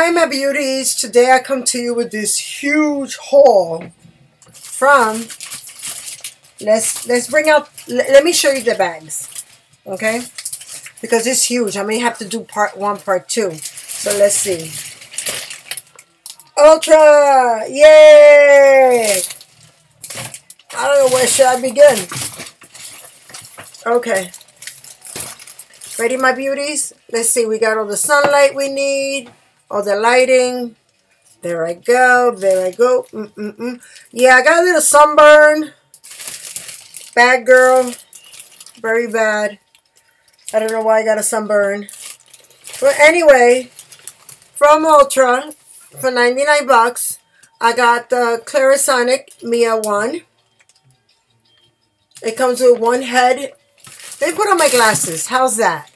Hi my beauties, today I come to you with this huge haul from, let's let's bring out, let me show you the bags, okay? Because it's huge, I may have to do part one, part two. So let's see. Ultra, yay! I don't know where should I begin. Okay. Ready my beauties? Let's see, we got all the sunlight we need all the lighting. There I go. There I go. Mm -mm -mm. Yeah, I got a little sunburn. Bad girl. Very bad. I don't know why I got a sunburn. But anyway, from Ultra, for 99 bucks, I got the Clarisonic Mia 1. It comes with one head. Me put on my glasses. How's that?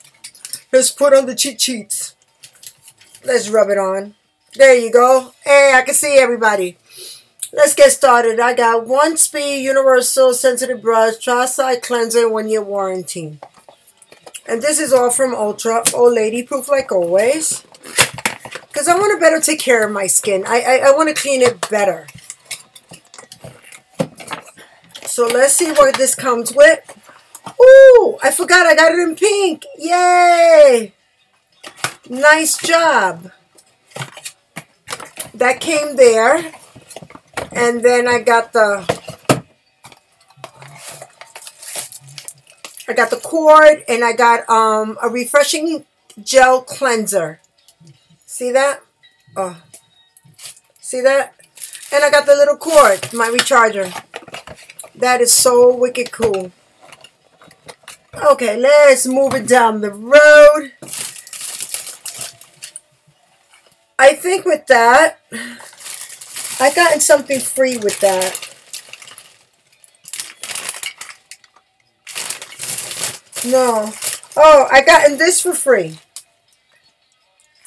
Let's put on the cheat sheets. Let's rub it on. There you go. Hey, I can see everybody. Let's get started. I got one speed universal sensitive brush, tri-side cleanser, one year warranty. And this is all from Ultra. Old lady proof like always. Because I want to better take care of my skin. I, I, I want to clean it better. So let's see what this comes with. Ooh, I forgot I got it in pink. Yay! Nice job. That came there. And then I got the I got the cord and I got um a refreshing gel cleanser. See that? Oh. See that? And I got the little cord, my recharger. That is so wicked cool. Okay, let's move it down the road. I think with that, I gotten something free with that. No. Oh, I gotten this for free.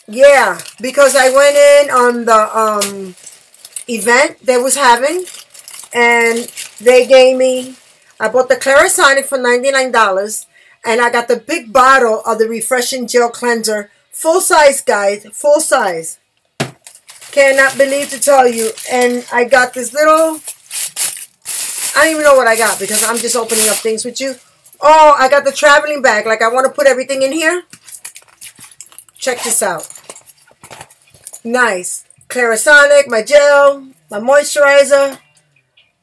Yeah, because I went in on the um, event they was having, and they gave me, I bought the Clarisonic for $99, and I got the big bottle of the Refreshing Gel Cleanser, full size, guys, full size. Cannot believe to tell you. And I got this little, I don't even know what I got because I'm just opening up things with you. Oh, I got the traveling bag. Like I want to put everything in here. Check this out. Nice. Clarisonic, my gel, my moisturizer.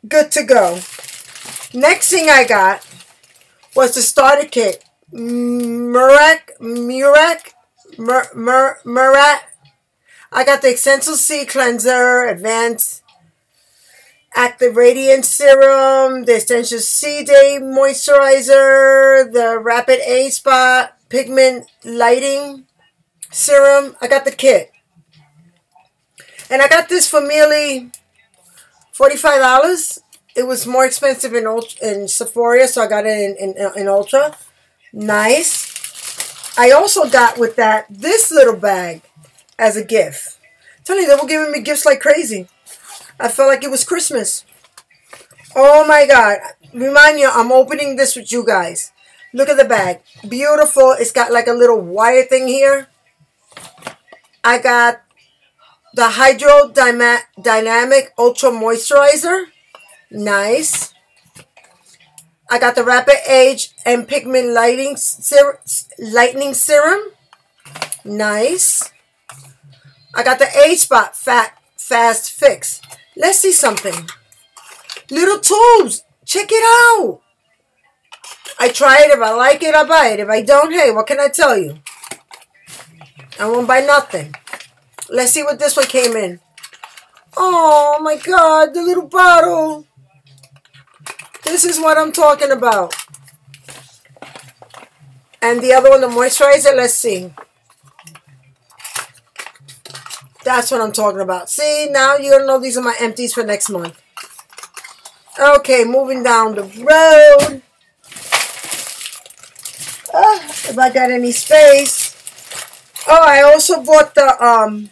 Good to go. Next thing I got was the starter kit. Murak, Murak, Mur, Mur, Murat, I got the Essential C Cleanser, Advanced Active Radiance Serum, the Essential C Day Moisturizer, the Rapid Age Spot Pigment Lighting Serum. I got the kit. And I got this for merely $45. It was more expensive in, in Sephora, so I got it in, in, in Ultra. Nice. I also got with that this little bag as a gift. Telling you, they were giving me gifts like crazy. I felt like it was Christmas. Oh my God. Remind you, I'm opening this with you guys. Look at the bag. Beautiful. It's got like a little wire thing here. I got the Hydro Dynamic Ultra Moisturizer. Nice. I got the Rapid Age and Pigment Lighting Ser Lightning Serum. Nice. I got the A-Spot Fat Fast Fix. Let's see something. Little tubes. Check it out. I try it. If I like it, I buy it. If I don't, hey, what can I tell you? I won't buy nothing. Let's see what this one came in. Oh, my God. The little bottle. This is what I'm talking about. And the other one, the moisturizer, let's see. That's what I'm talking about. See, now you're going to know these are my empties for next month. Okay, moving down the road. Uh, if I got any space. Oh, I also bought the um,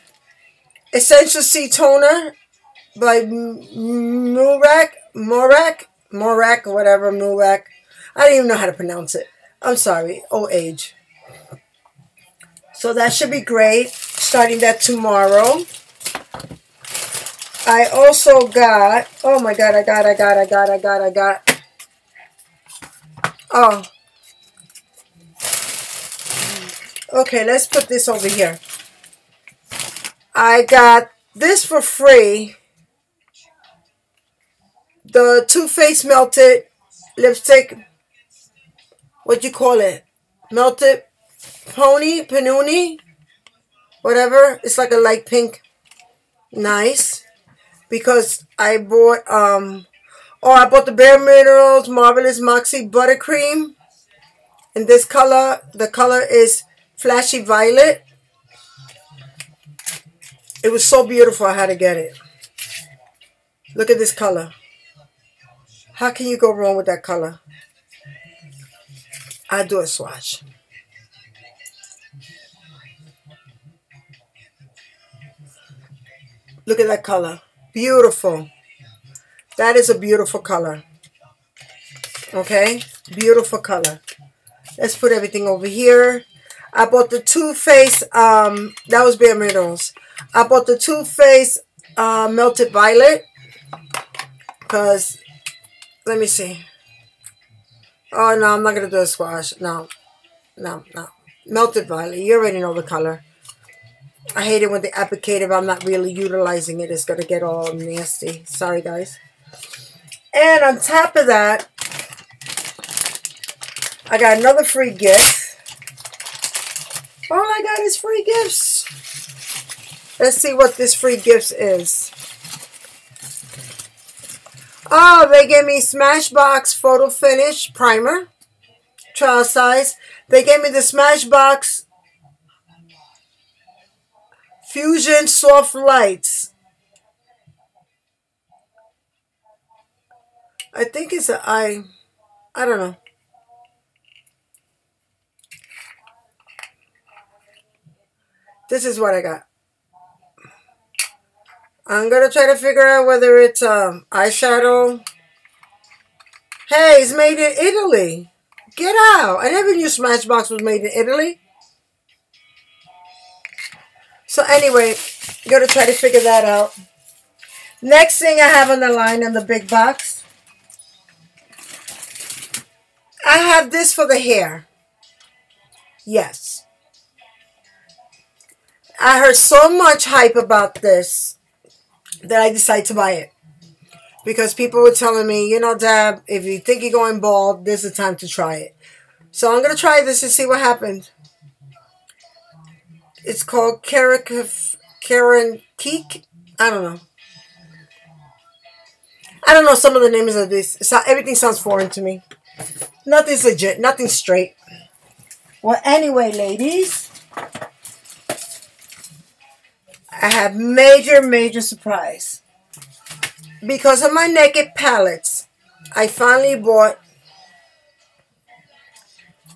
Essential C Toner by Murak, Morak, Morak, or whatever, Murak. I don't even know how to pronounce it. I'm sorry, old age. So that should be great. Starting that tomorrow. I also got, oh my God, I got, I got, I got, I got, I got. Oh. Okay, let's put this over here. I got this for free. The Too Faced Melted Lipstick. What do you call it? Melted Pony? Panuni? Whatever. It's like a light pink. Nice because I bought um oh I bought the Bare Minerals Marvelous Moxie Buttercream in this color. The color is Flashy Violet. It was so beautiful I had to get it. Look at this color. How can you go wrong with that color? I do a swatch. Look at that color. Beautiful. That is a beautiful color. Okay? Beautiful color. Let's put everything over here. I bought the Too Faced, um, that was Bare Minerals. I bought the Too Faced uh, Melted Violet. Because, let me see. Oh, no, I'm not going to do a squash. No. No, no. Melted Violet. You already know the color. I hate it when the applicator, I'm not really utilizing it. It's going to get all nasty. Sorry, guys. And on top of that, I got another free gift. All I got is free gifts. Let's see what this free gift is. Oh, they gave me Smashbox Photo Finish Primer. Trial size. They gave me the Smashbox Fusion Soft Lights. I think it's an eye. I don't know. This is what I got. I'm going to try to figure out whether it's um, eyeshadow. Hey, it's made in Italy. Get out. I never knew Smashbox was made in Italy. So anyway, to try to figure that out. Next thing I have on the line in the big box. I have this for the hair. Yes. I heard so much hype about this that I decided to buy it. Because people were telling me, you know, Dab, if you think you're going bald, this is the time to try it. So I'm going to try this and see what happens. It's called Karen Keek. I don't know. I don't know some of the names of this. So everything sounds foreign to me. Nothing's legit. Nothing's straight. Well, anyway, ladies. I have major, major surprise. Because of my naked palettes, I finally bought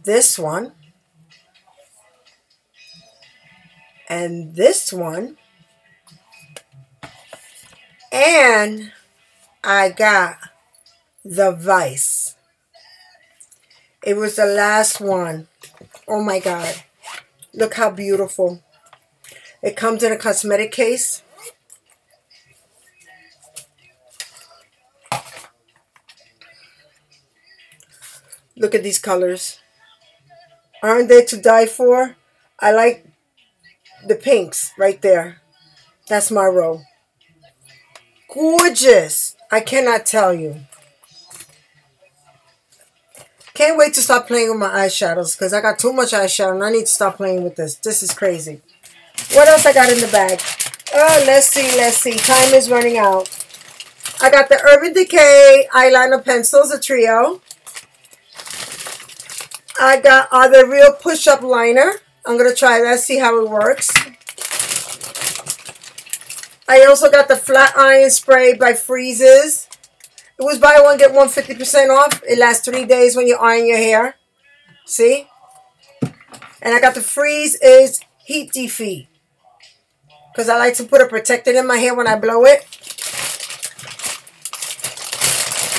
this one. And this one. And I got the Vice. It was the last one. Oh my God. Look how beautiful. It comes in a cosmetic case. Look at these colors. Aren't they to die for? I like the pinks right there. That's my row. Gorgeous. I cannot tell you. Can't wait to stop playing with my eyeshadows because I got too much eyeshadow and I need to stop playing with this. This is crazy. What else I got in the bag? Oh, let's see, let's see. Time is running out. I got the Urban Decay eyeliner pencils, a trio. I got uh, the Real Push-Up Liner. I'm going to try that, see how it works. I also got the Flat Iron Spray by Frizz-Ease. It was buy one, get one 50% off. It lasts three days when you iron your hair. See? And I got the Frizz-Ease Heat Defeat. Because I like to put a protector in my hair when I blow it.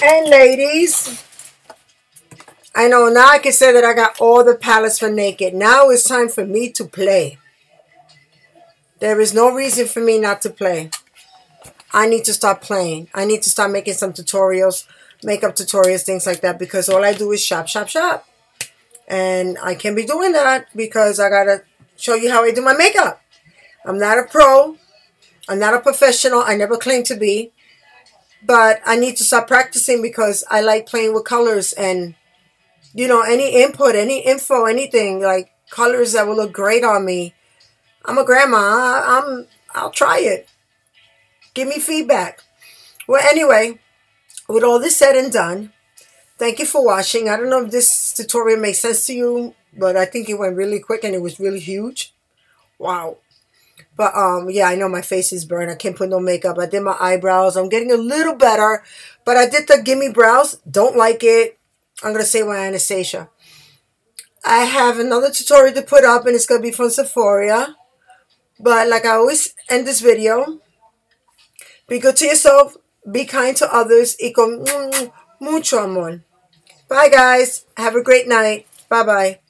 And ladies, I know now I can say that I got all the palettes for Naked. Now it's time for me to play. There is no reason for me not to play. I need to start playing. I need to start making some tutorials, makeup tutorials, things like that, because all I do is shop, shop, shop. And I can't be doing that because I got to show you how I do my makeup. I'm not a pro. I'm not a professional. I never claim to be. But I need to start practicing because I like playing with colors and, you know, any input, any info, anything, like colors that will look great on me. I'm a grandma. I, I'm, I'll try it. Give me feedback. Well, anyway, with all this said and done, thank you for watching. I don't know if this tutorial makes sense to you, but I think it went really quick and it was really huge. Wow. But um, yeah, I know my face is burned. I can't put no makeup. I did my eyebrows. I'm getting a little better. But I did the Gimme Brows. Don't like it. I'm going to say my Anastasia. I have another tutorial to put up and it's going to be from Sephora. But like I always end this video, be good to yourself, be kind to others, y con mucho amor. Bye guys. Have a great night. Bye bye.